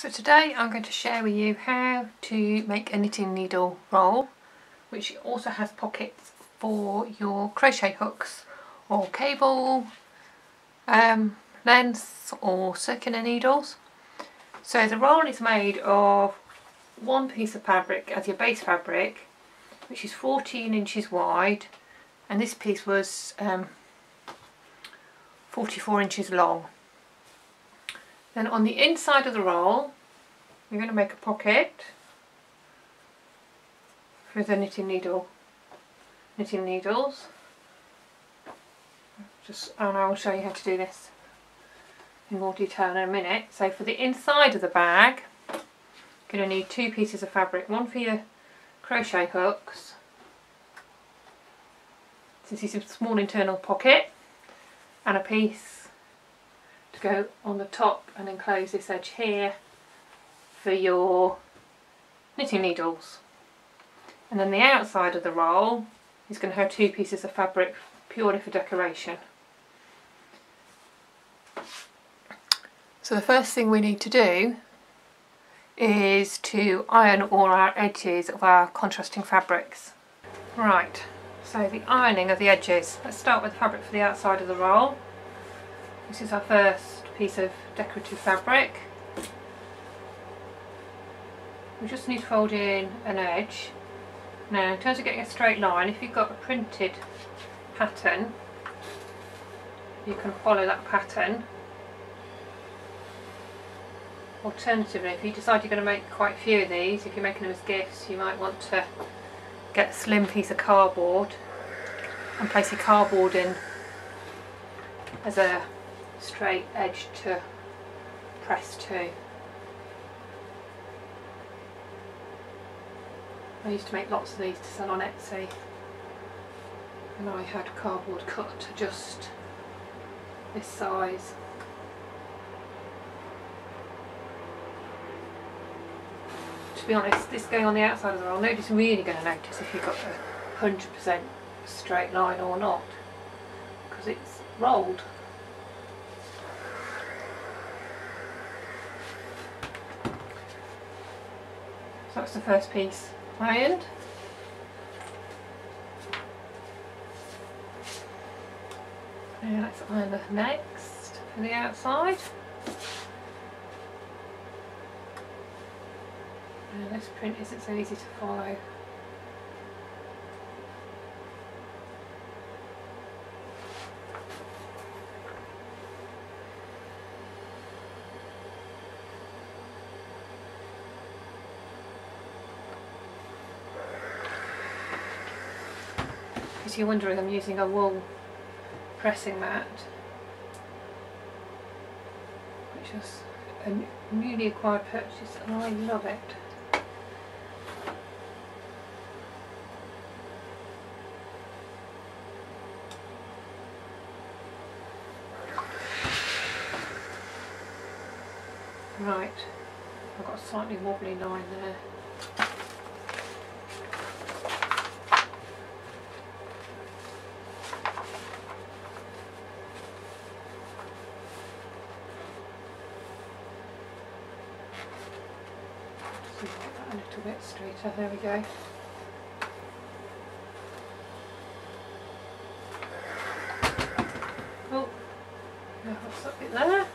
So today I'm going to share with you how to make a knitting needle roll which also has pockets for your crochet hooks or cable, um, lengths or circular needles. So the roll is made of one piece of fabric as your base fabric which is 14 inches wide and this piece was um, 44 inches long. Then on the inside of the roll we're going to make a pocket for the knitting needle, knitting needles. Just and I will show you how to do this in more detail in a minute. So for the inside of the bag you're going to need two pieces of fabric, one for your crochet hooks. This is a small internal pocket and a piece to go on the top and enclose this edge here for your knitting needles. And then the outside of the roll is going to have two pieces of fabric purely for decoration. So the first thing we need to do is to iron all our edges of our contrasting fabrics. Right, so the ironing of the edges. Let's start with the fabric for the outside of the roll. This is our first piece of decorative fabric. We just need to fold in an edge. Now in terms of getting a straight line, if you've got a printed pattern, you can follow that pattern. Alternatively, if you decide you're going to make quite a few of these, if you're making them as gifts, you might want to get a slim piece of cardboard and place your cardboard in as a straight edge to press to. I used to make lots of these to sell on Etsy and I had cardboard cut to just this size. To be honest, this going on the outside of the roll, nobody's really going to notice if you've got a 100% straight line or not because it's rolled. That's the first piece ironed. And let's iron the next for the outside. This print isn't so easy to follow. You're wondering I'm using a wool pressing mat which is a newly acquired purchase and I love it. Right, I've got a slightly wobbly line there. A little bit straighter, there we go. Oh, bit there?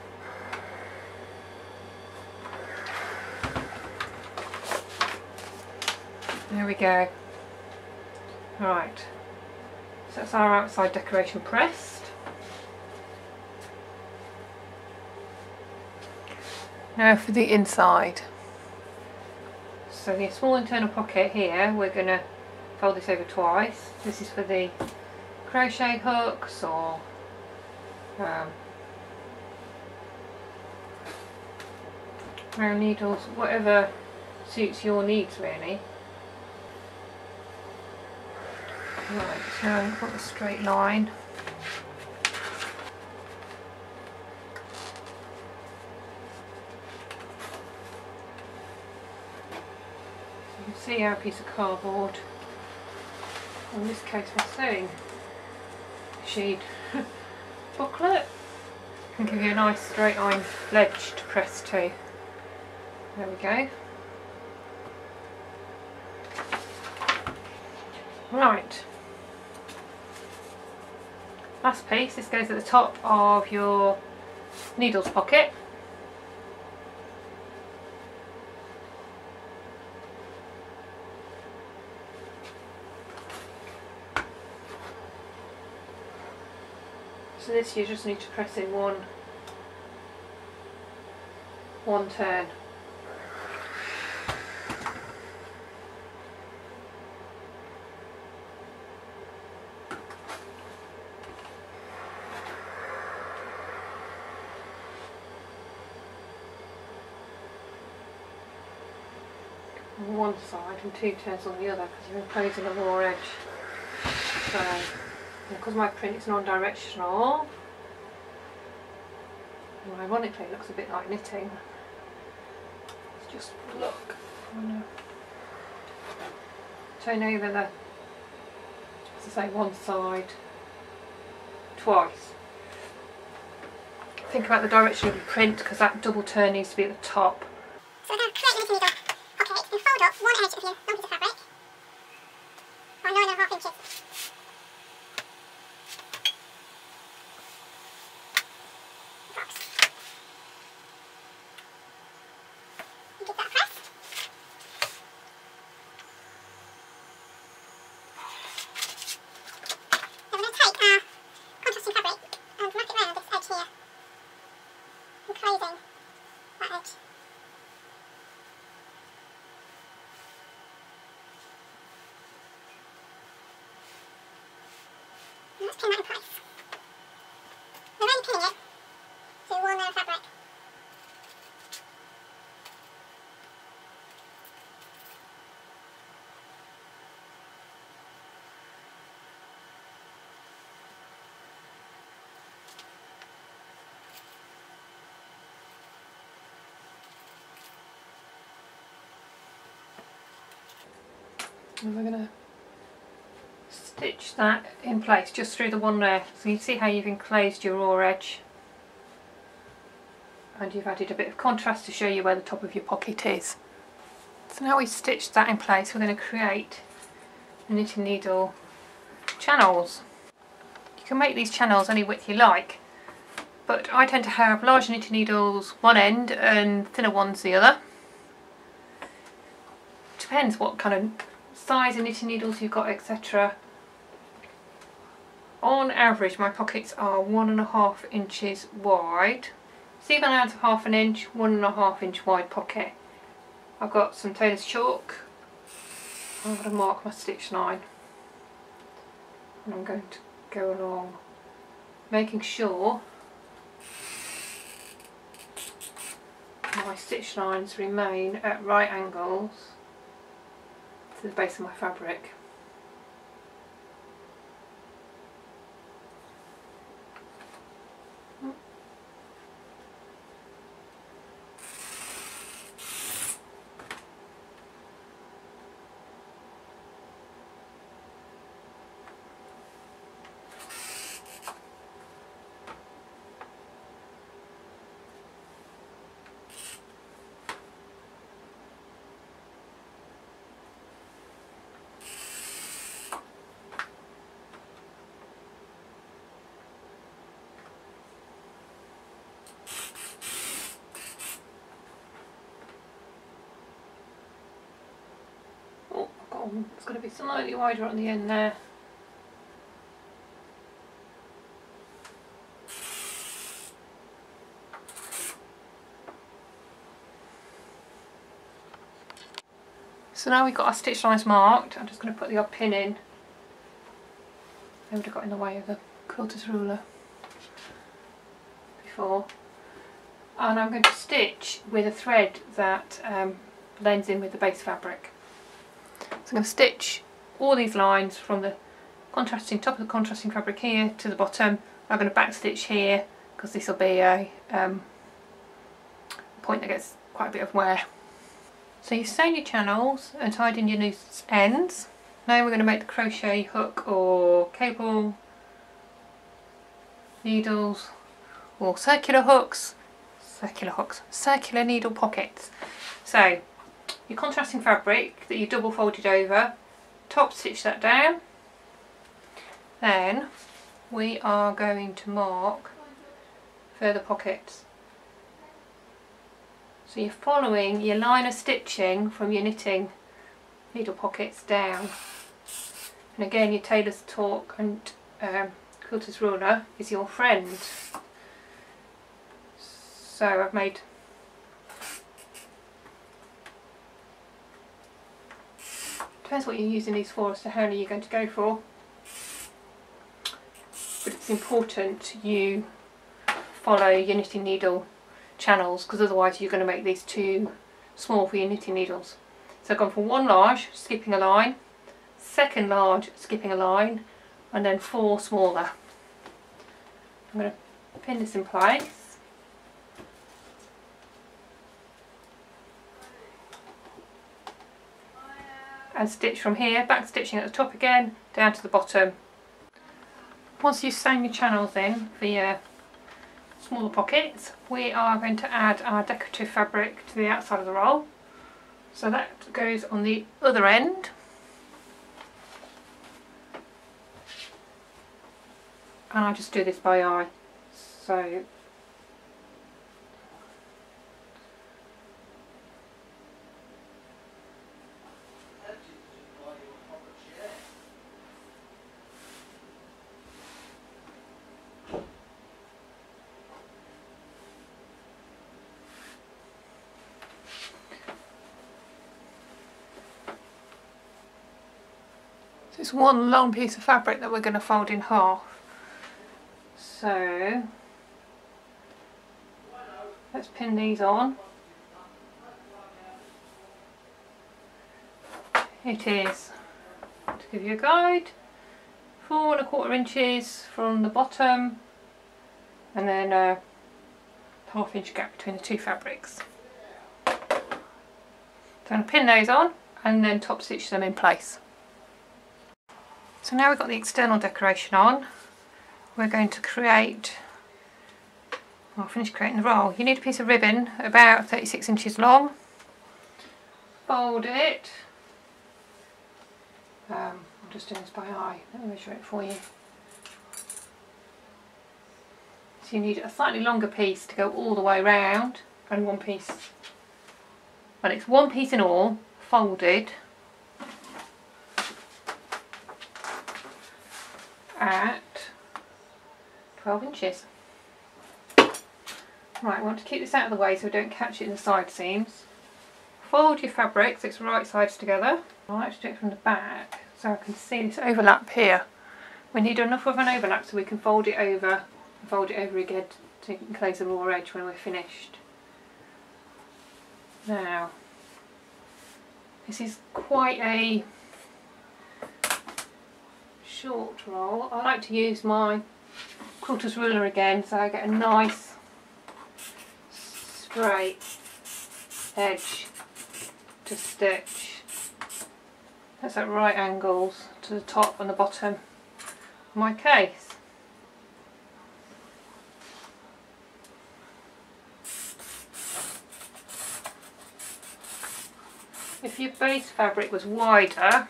There we go. Right, so that's our outside decoration pressed. Now for the inside. So the small internal pocket here, we're going to fold this over twice. This is for the crochet hooks or um, round needles, whatever suits your needs really. Right, so I've got a straight line. See our piece of cardboard, in this case my sewing sheet booklet, can give you a nice straight line ledge to press to. There we go. Right. Last piece, this goes at the top of your needles pocket. So this you just need to press in one one turn. on one side and two turns on the other because you're enclosing a raw edge. So, because my print is non-directional, well, ironically it looks a bit like knitting. Let's just look. Turn over the, as I say, one side twice. Think about the direction of the print because that double turn needs to be at the top. So we're going to create a little needle pocket and fold up one edge of your long piece of fabric by nine and a half inches. Approx. And give that a press. Then we're going to take our contrasting fabric and wrap it around this edge here, enclosing that edge. Pin that in. We're only pinning it to fabric. And we're to stitch that in place just through the one layer. So you see how you've enclosed your raw edge and you've added a bit of contrast to show you where the top of your pocket is. So now we've stitched that in place we're going to create knitting needle channels. You can make these channels any width you like but I tend to have large knitting needles one end and thinner ones the other. Depends what kind of size of knitting needles you've got etc. On average my pockets are one and a half inches wide. Out of half an inch, one and a half inch wide pocket. I've got some tailor's chalk. I'm going to mark my stitch line. And I'm going to go along making sure my stitch lines remain at right angles to the base of my fabric. It's going to be slightly wider on the end there. So now we've got our stitch lines marked, I'm just going to put the odd pin in. I would have got in the way of the quilter's ruler before. And I'm going to stitch with a thread that um, blends in with the base fabric. So I'm going to stitch all these lines from the contrasting top of the contrasting fabric here to the bottom. I'm going to back stitch here because this will be a um, point that gets quite a bit of wear. So you've sewn your channels and tied in your loose ends. Now we're going to make the crochet hook or cable, needles or circular hooks, circular hooks, circular needle pockets. So your contrasting fabric that you double folded over, top stitch that down. Then we are going to mark further pockets. So you're following your line of stitching from your knitting needle pockets down. And again your tailor's talk and um, quilter's ruler is your friend. So I've made depends what you're using these for as to how many you're going to go for. But it's important you follow your knitting needle channels because otherwise you're going to make these too small for your knitting needles. So I've gone for one large skipping a line second large skipping a line and then four smaller. I'm going to pin this in place and stitch from here, back stitching at the top again, down to the bottom. Once you've sewn your channels in for your smaller pockets, we are going to add our decorative fabric to the outside of the roll. So that goes on the other end. And I just do this by eye. So So it's one long piece of fabric that we're going to fold in half. So let's pin these on. It is, to give you a guide, four and a quarter inches from the bottom and then a half inch gap between the two fabrics. So I'm going to pin those on and then top stitch them in place. So now we've got the external decoration on, we're going to create, I'll finish creating the roll. You need a piece of ribbon about 36 inches long, fold it, um, I'm just doing this by eye, let me measure it for you. So you need a slightly longer piece to go all the way round and one piece, well it's one piece in all, folded, at 12 inches. Right, I want to keep this out of the way so we don't catch it in the side seams. Fold your fabric so it's right sides together. I like to do it from the back so I can see this overlap here. We need enough of an overlap so we can fold it over and fold it over again to enclose the raw edge when we're finished. Now, this is quite a short roll. I like to use my quilter's ruler again so I get a nice straight edge to stitch. That's at right angles to the top and the bottom of my case. If your base fabric was wider,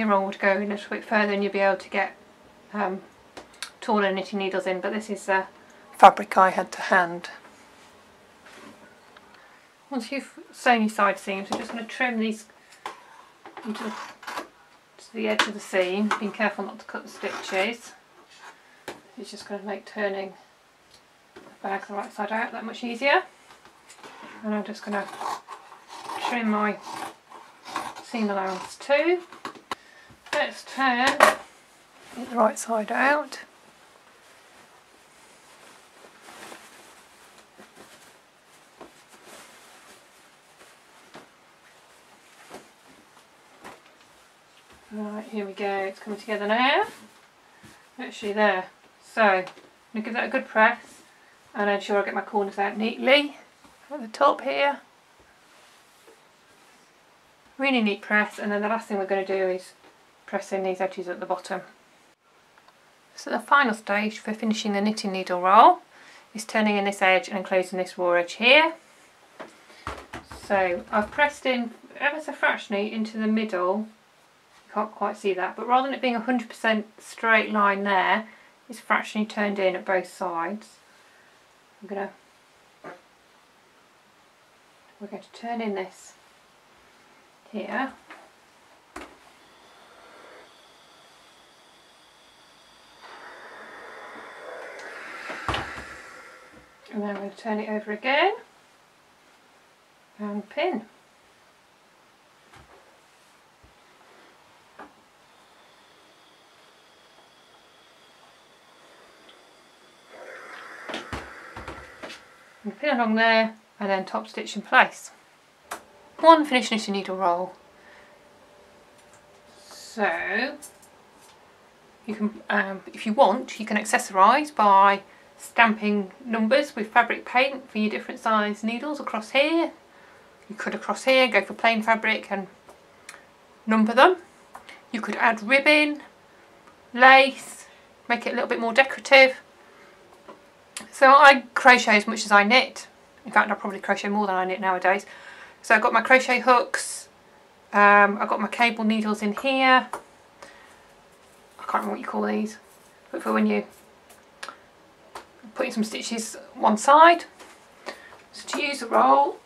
your roll would go a little bit further and you'll be able to get um, taller knitting needles in but this is the fabric I had to hand. Once you've sewn your side seams we're just going to trim these into the, to the edge of the seam, being careful not to cut the stitches. It's just going to make turning the bag the right side out that much easier. And I'm just going to trim my seam allowance too. Let's turn it the right side out. Right, here we go, it's coming together now. Actually there. So, I'm going to give that a good press and ensure I get my corners out neatly at the top here. Really neat press and then the last thing we're going to do is pressing these edges at the bottom. So the final stage for finishing the knitting needle roll is turning in this edge and closing this raw edge here. So I've pressed in ever so fractionally into the middle. You can't quite see that, but rather than it being a 100% straight line there, it's fractionally turned in at both sides. I'm gonna we're going to turn in this here. And then to turn it over again and pin. And pin along there and then top stitch in place. One finished knitting needle roll. So you can, um, if you want, you can accessorise by stamping numbers with fabric paint for your different size needles across here. You could across here go for plain fabric and number them. You could add ribbon, lace, make it a little bit more decorative. So I crochet as much as I knit. In fact, I probably crochet more than I knit nowadays. So I've got my crochet hooks, um, I've got my cable needles in here. I can't remember what you call these, but for when you putting some stitches one side. So to use the roll,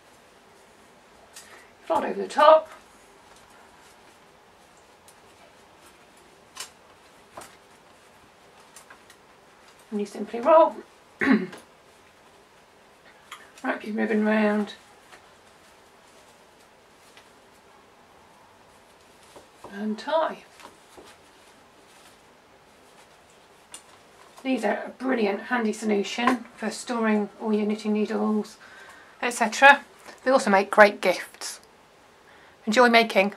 fold over the top. And you simply roll. Wrap your ribbon round. And tie. These are a brilliant handy solution for storing all your knitting needles, etc. They also make great gifts. Enjoy making.